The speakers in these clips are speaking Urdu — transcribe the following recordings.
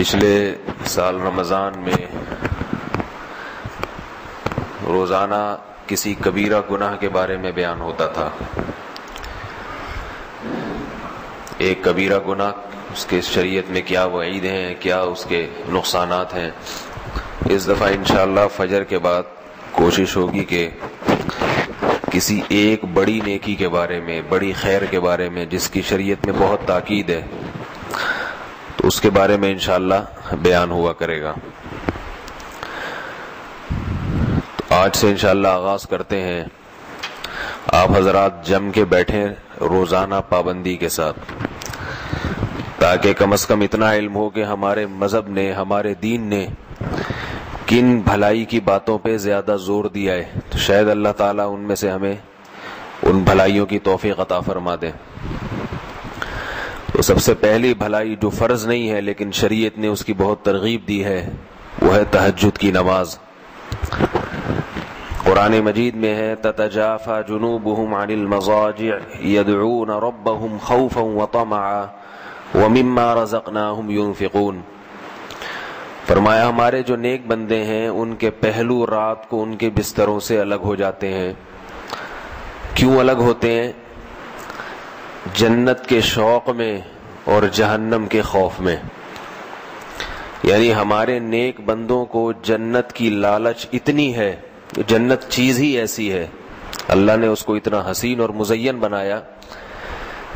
پچھلے سال رمضان میں روزانہ کسی کبیرہ گناہ کے بارے میں بیان ہوتا تھا۔ ایک کبیرہ گناہ، اس کے شریعت میں کیا وعید ہیں، کیا اس کے نقصانات ہیں۔ اس دفعہ انشاءاللہ فجر کے بعد کوشش ہوگی کہ کسی ایک بڑی نیکی کے بارے میں، بڑی خیر کے بارے میں، جس کی شریعت میں بہت تاکید ہے تو اس کے بارے میں انشاءاللہ بیان ہوا کرے گا۔ تو آج سے انشاءاللہ آغاز کرتے ہیں۔ آپ حضرات جم کے بیٹھیں روزانہ پابندی کے ساتھ۔ تاکہ کم از کم اتنا علم ہو کہ ہمارے مذہب نے، ہمارے دین نے کن بھلائی کی باتوں پہ زیادہ زور دیا ہے۔ تو شاید اللہ تعالیٰ ان میں سے ہمیں ان بھلائیوں کی توفیق عطا فرما دے۔ تو سب سے پہلی بھلائی جو فرض نہیں ہے لیکن شریعت نے اس کی بہت ترغیب دی ہے، وہ ہے تہجد کی نماز۔ قرآن مجید میں ہے تتجافا جنوبهم عن المضاجع، يدعون ربهم خوفا وطمعا، ومما رزقناهم ينفقون۔ فرمایا، ہمارے جو نیک بندے ہیں، ان کے پہلو رات کو ان کے بستروں سے الگ ہو جاتے ہیں۔ کیوں الگ ہوتے ہیں؟ جنت کے شوق میں اور جہنم کے خوف میں۔ یعنی ہمارے نیک بندوں کو جنت کی لالچ اتنی ہے، جنت چیز ہی ایسی ہے۔ اللہ نے اس کو اتنا حسین اور مزین بنایا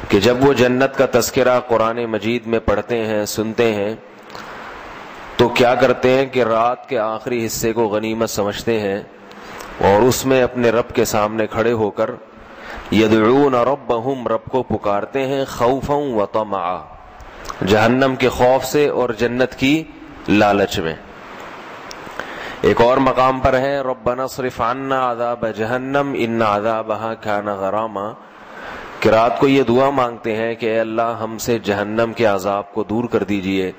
کہ جب وہ جنت کا تذکرہ قرآن مجید میں پڑھتے ہیں، سنتے ہیں، تو کیا کرتے ہیں کہ رات کے آخری حصے کو غنیمت سمجھتے ہیں اور اس میں اپنے رب کے سامنے کھڑے ہو کر یدعون ربہم، رب کو پکارتے ہیں خوفا و طمعا، جہنم کے خوف سے اور جنت کی لالچ میں۔ ایک اور مقام پر ہے، ربنا صرف عنا عذاب جہنم، ان عذابها كان غراما۔ کہ رات کو یہ دعا مانگتے ہیں کہ اے اللہ، ہم سے جہنم کے عذاب کو دور کر دیجیے،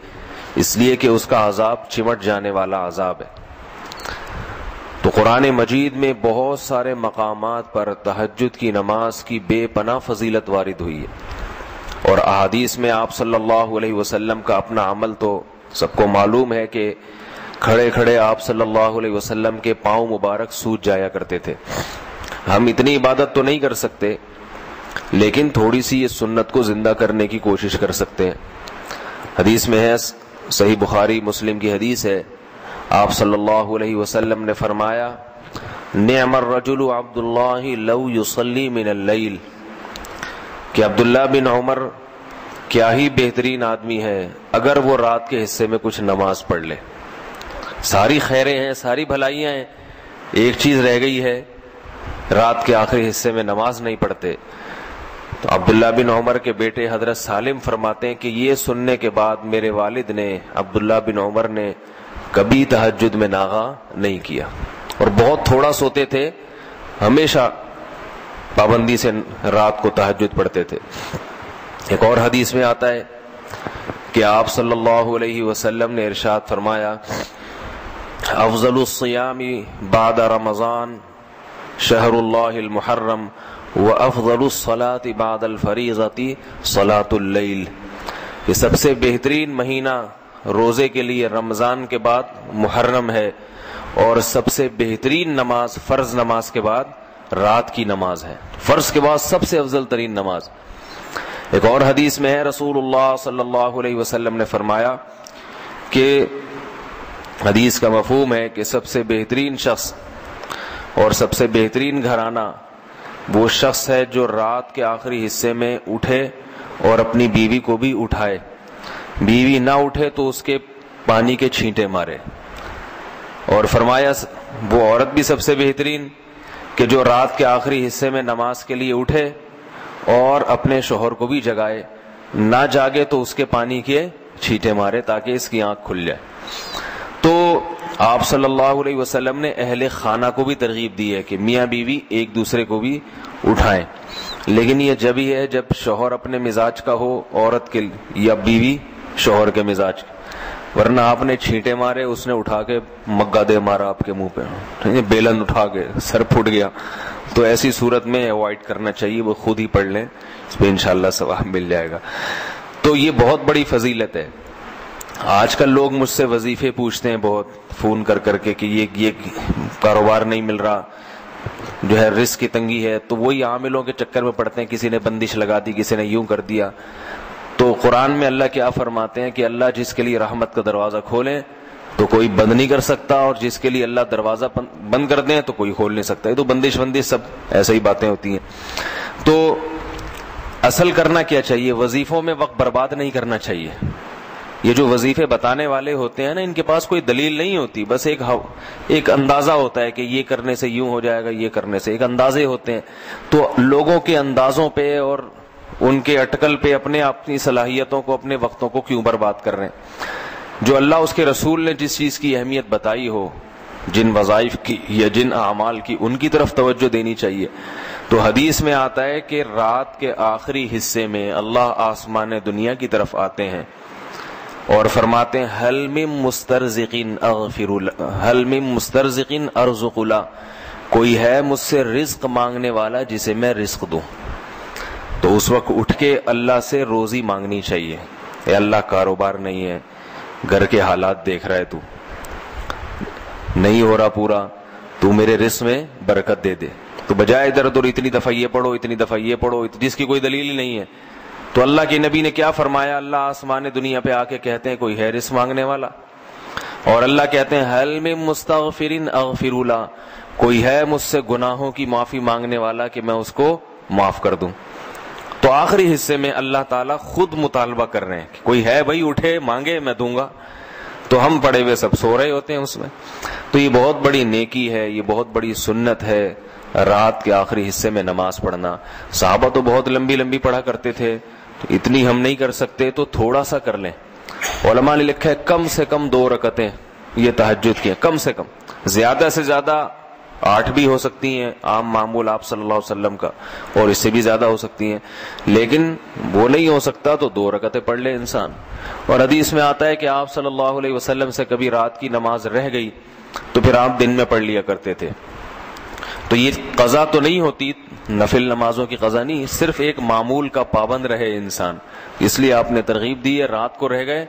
اس لیے کہ اس کا عذاب چمٹ جانے والا عذاب ہے۔ تو قرآن مجید میں بہت سارے مقامات پر تہجد کی نماز کی بے پناہ فضیلت وارد ہوئی ہے۔ اور احادیث میں آپ صلی اللہ علیہ وسلم کا اپنا عمل تو سب کو معلوم ہے کہ کھڑے کھڑے آپ صلی اللہ علیہ وسلم کے پاؤں مبارک سوج جایا کرتے تھے۔ ہم اتنی عبادت تو نہیں کر سکتے، لیکن تھوڑی سی یہ سنت کو زندہ کرنے کی کوشش کر سکتے ہیں۔ حدیث میں ہے، صحیح بخاری مسلم کی حدیث ہے آپ صلی اللہ علیہ وسلم نے فرمایا، نعم الرجل عبد اللہ لو یصلی من اللیل. کہ عبداللہ بن عمر کیا ہی بہترین آدمی ہے اگر وہ رات کے حصے میں کچھ نماز پڑھ لے. ساری خیریں ہیں، ساری بھلائیاں ہیں، ایک چیز رہ گئی ہے، رات کے آخری حصے میں نماز نہیں پڑھتے. تو عبداللہ بن عمر کے بیٹے حضرت سالم فرماتے ہیں کہ یہ سننے کے بعد میرے والد نے، عبداللہ بن عمر نے کبھی تہجد میں ناغا نہیں کیا۔ اور بہت تھوڑا سوتے تھے، ہمیشہ پابندی سے رات کو تہجد پڑھتے تھے۔ ایک اور حدیث میں آتا ہے کہ آپ صلی اللہ علیہ وسلم نے ارشاد فرمایا، افضل الصیام بعد رمضان شہر اللہ المحرم و افضل الصلاۃ بعد الفریضتی صلاۃ اللیل۔ یہ سب سے بہترین مہینہ روزے کے لیے رمضان کے بعد محرم ہے اور سب سے بہترین نماز فرض نماز کے بعد رات کی نماز ہے۔ فرض کے بعد سب سے افضل ترین نماز۔ ایک اور حدیث میں ہے، رسول اللہ صلی اللہ علیہ وسلم نے فرمایا کہ حدیث کا مفہوم ہے کہ سب سے بہترین شخص اور سب سے بہترین گھرانہ وہ شخص ہے جو رات کے آخری حصے میں اٹھے اور اپنی بیوی کو بھی اٹھائے۔ بیوی نہ اٹھے تو اس کے پانی کے چھینٹے مارے۔ اور فرمایا، وہ عورت بھی سب سے بہترین کہ جو رات کے آخری حصے میں نماز کے لیے اٹھے اور اپنے شوہر کو بھی جگائے، نہ جاگے تو اس کے پانی کے چھینٹے مارے تاکہ اس کی آنکھ کھل جائے۔ تو آپ صلی اللہ علیہ وسلم نے اہل خانہ کو بھی ترغیب دی ہے کہ میاں بیوی ایک دوسرے کو بھی اٹھائیں۔ لیکن یہ جب ہی ہے، جب شوہر اپنے مزاج کا ہو، عورت کے یا بیوی شوہر کے مزاج ورنہ آپ نے چھینٹے مارے، اس نے اٹھا کے مگا دے مارا آپ کے منہ پہ۔ یعنی بیلن اٹھا کے سر پھٹ گیا۔ تو ایسی صورت میں اوائڈ کرنا چاہیے، وہ خود ہی پڑھ لیں، اس پہ انشاءاللہ ثواب مل جائے گا۔ تو یہ بہت بڑی فضیلت ہے۔ آج کل لوگ مجھ سے وظیفے پوچھتے ہیں بہت، فون کر کر کے کہ یہ یہ کاروبار نہیں مل رہا، جو ہے رسک کی تنگی ہے۔ تو وہی عاملوں کے چکر میں پڑتے ہیں، کسی نے بندش لگا دی، کسی نے یوں کر دیا۔ تو قرآن میں اللہ کیا فرماتے ہیں کہ اللہ جس کے لیے رحمت کا دروازہ کھولیں تو کوئی بند نہیں کر سکتا اور جس کے لیے اللہ دروازہ بند کر دیں تو کوئی کھول نہیں سکتا یہ تو بندش بندش سب ایسے ہی باتیں ہوتی ہیں تو اصل کرنا کیا چاہیے وظیفوں میں وقت برباد نہیں کرنا چاہیے یہ جو وظیفے بتانے والے ہوتے ہیں نا ان کے پاس کوئی دلیل نہیں ہوتی بس ایک ایک اندازہ ہوتا ہے کہ یہ کرنے سے یوں ہو جائے گا یہ کرنے سے ایک اندازے ہوتے ہیں تو لوگوں کے اندازوں پہ اور ان کے اٹکل پہ اپنے اپنی صلاحیتوں کو اپنے وقتوں کو کیوں برباد کر رہے ہیں؟ جو اللہ اس کے رسول نے جس چیز کی اہمیت بتائی ہو، جن وظائف کی یا جن اعمال کی، ان کی طرف توجہ دینی چاہیے۔ تو حدیث میں آتا ہے کہ رات کے آخری حصے میں اللہ آسمان دنیا کی طرف آتے ہیں اور فرماتے ہیں حلم مسترزقین اغفر حلم مسترزقین ارزق اللہ کوئی ہے مجھ سے رزق مانگنے والا جسے میں رزق دوں۔ تو اس وقت اٹھ کے اللہ سے روزی مانگنی چاہیے۔ اے اللہ، کاروبار نہیں ہے۔ گھر کے حالات دیکھ رہا ہے تو۔ نہیں ہو رہا پورا۔ تو میرے رزق میں برکت دے دے۔ تو بجائے ادھر ادھر اتنی دفعہ یہ پڑھو، اتنی دفعہ یہ پڑھو جس کی کوئی دلیل ہی نہیں ہے۔ تو اللہ کے نبی نے کیا فرمایا؟ اللہ آسمان دنیا پہ آ کے کہتے ہیں، کوئی ہے رس مانگنے والا؟ اور اللہ کہتے ہیں حل میں مستغفرین اغفر اللہ کوئی ہے مجھ سے گناہوں کی معافی مانگنے والا کہ میں اس کو معاف کر دوں؟ تو آخری حصے میں اللہ تعالیٰ خود مطالبہ کر رہے ہیں کہ کوئی ہے بھائی اٹھے، مانگے، میں دوں گا۔ تو ہم پڑے ہوئے سب سو رہے ہوتے ہیں اس میں۔ تو یہ بہت بڑی نیکی ہے، یہ بہت بڑی سنت ہے رات کے آخری حصے میں نماز پڑھنا۔ صحابہ تو بہت لمبی لمبی پڑھا کرتے تھے۔ تو اتنی ہم نہیں کر سکتے، تو تھوڑا سا کر لیں۔ علماء نے لکھا ہے کم سے کم دو رکتیں، یہ تحجد کی کم سے کم۔ زیادہ سے زیادہ آٹھ بھی ہو سکتی ہیں، عام معمول آپ صلی اللہ علیہ وسلم کا، اور اس سے بھی زیادہ ہو سکتی ہیں۔ لیکن وہ نہیں ہو سکتا تو دو رکتیں پڑھ لے انسان۔ اور حدیث میں آتا ہے کہ آپ صلی اللہ علیہ وسلم سے کبھی رات کی نماز رہ گئی تو پھر آپ دن میں پڑھ لیا کرتے تھے۔ تو یہ قضا تو نہیں ہوتی، نفل نمازوں کی قضا نہیں، صرف ایک معمول کا پابند رہے انسان۔ اس لیے آپ نے ترغیب دی ہے، رات کو رہ گئے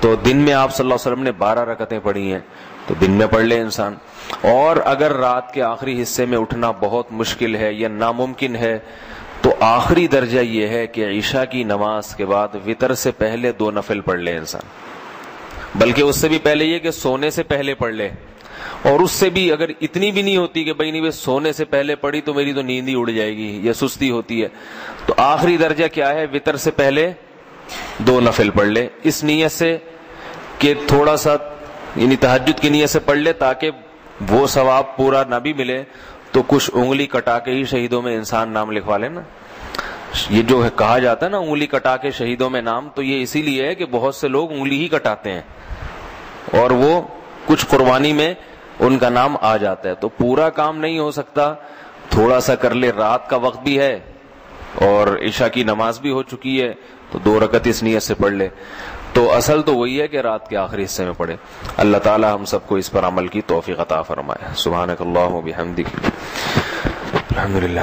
تو دن میں آپ صلی اللہ علیہ وسلم نے بارہ رکتیں پڑھی ہیں۔ تو دن میں پڑھ لے انسان۔ اور اگر رات کے آخری حصے میں اٹھنا بہت مشکل ہے یا ناممکن ہے، تو آخری درجہ یہ ہے کہ عشاء کی نماز کے بعد وطر سے پہلے دو نفل پڑھ لے انسان۔ بلکہ اس سے بھی پہلے یہ کہ سونے سے پہلے پڑھ لے۔ اور اس سے بھی اگر اتنی بھی نہیں ہوتی کہ بھائی نہیں سونے سے پہلے پڑی تو میری تو نیند ہی اڑ جائے گی یا سستی ہوتی ہے۔ تو آخری درجہ کیا ہے؟ وطر سے پہلے دو نفل پڑھ لے۔ اس نیت سے کہ تھوڑا سا یعنی تحجد کی نیت سے پڑھ لے تاکہ وہ ثواب پورا نہ بھی ملے، تو کچھ انگلی کٹا کے ہی شہیدوں میں انسان نام لکھوا لے نا۔ یہ جو ہے کہا جاتا ہے نا، انگلی کٹا کے شہیدوں میں نام، تو یہ اسی لیے ہے کہ بہت سے لوگ انگلی ہی کٹاتے ہیں۔ اور وہ کچھ قربانی میں ان کا نام آ جاتا ہے۔ تو پورا کام نہیں ہو سکتا، تھوڑا سا کر لے، رات کا وقت بھی ہے اور عشاء کی نماز بھی ہو چکی ہے، تو دو رکت اس نیت سے پڑھ لے۔ تو اصل تو وہی ہے کہ رات کے آخری حصے میں پڑھے۔ اللہ تعالی ہم سب کو اس پر عمل کی توفیق عطا فرمائے۔ سبحانک اللہ الحمد للہ